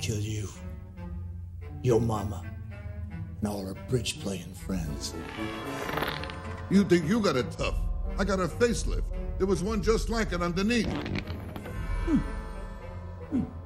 kill you, your mama, and all her bridge playing friends. You think you got it tough? I got a facelift. There was one just like it underneath. Hmm. Hmm.